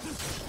Huh?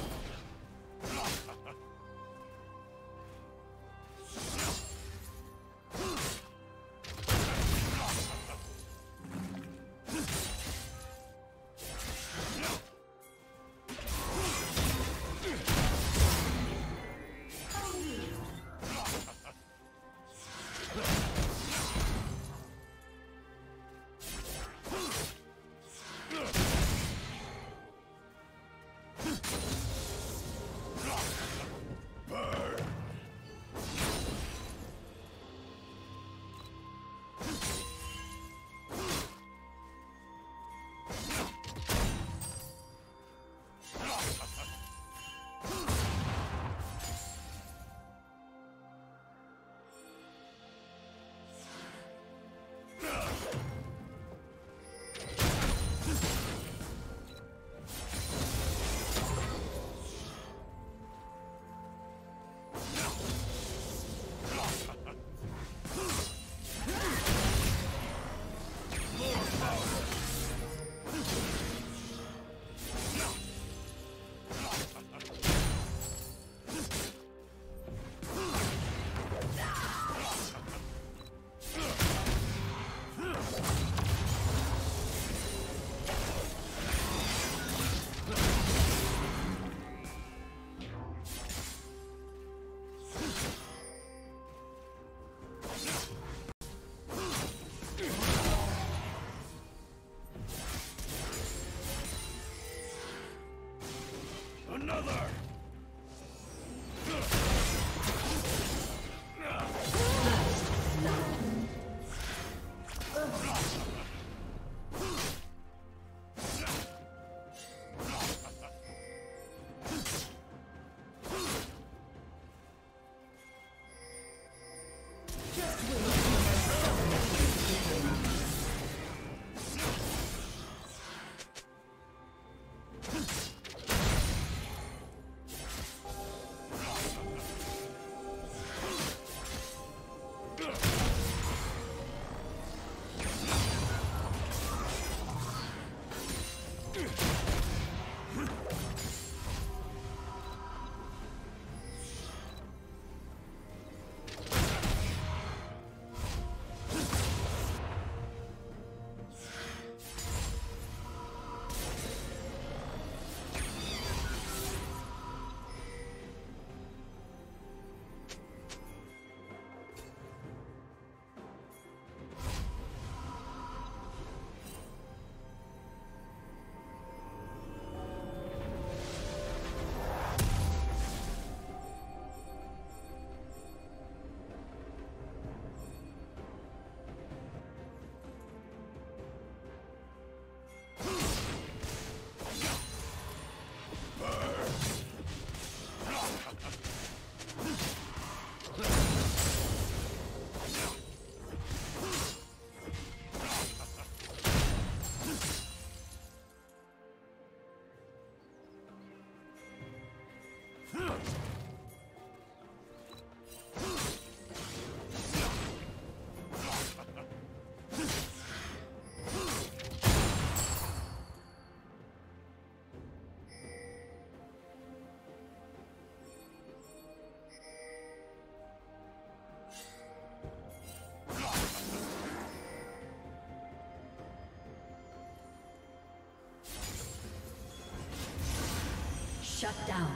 Shut down.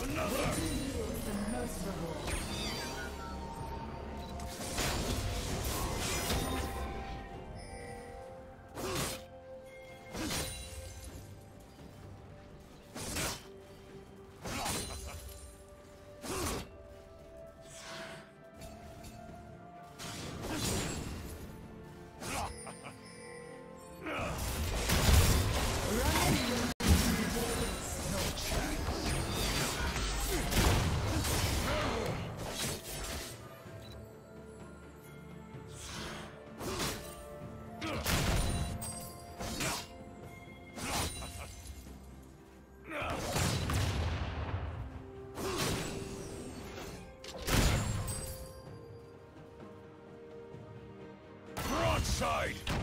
Another. Side!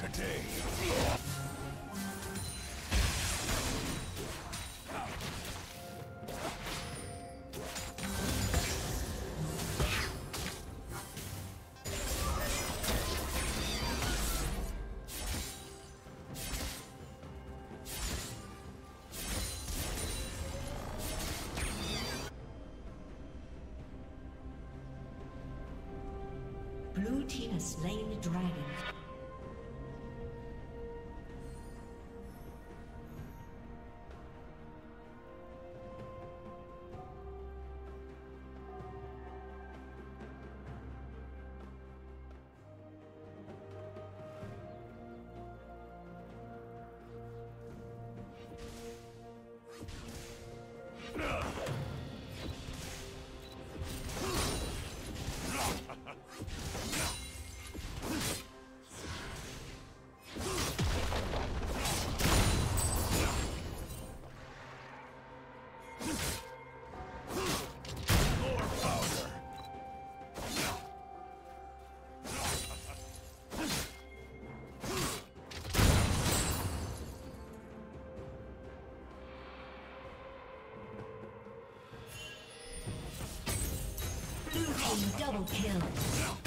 Today. Blue team has slain the dragon. Double kill.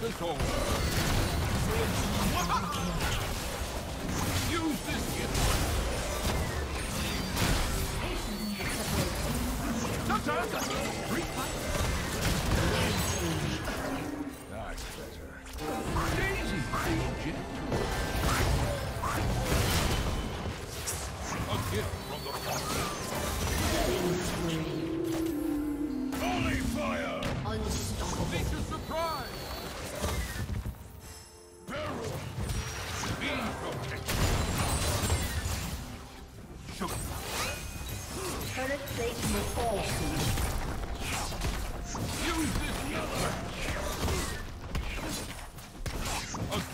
Control.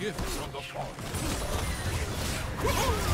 gift from the forest.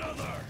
Another!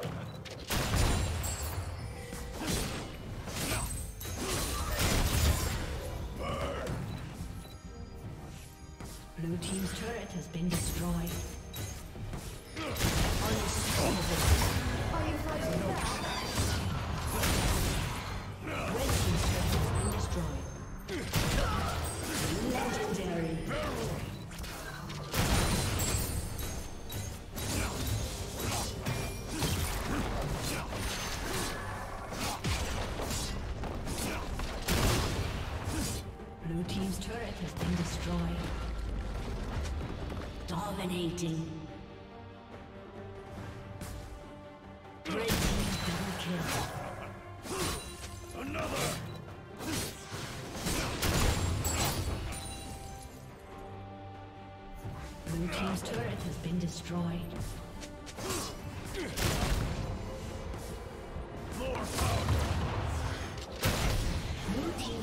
Dominating. Another! Destroyed. More power! Blue team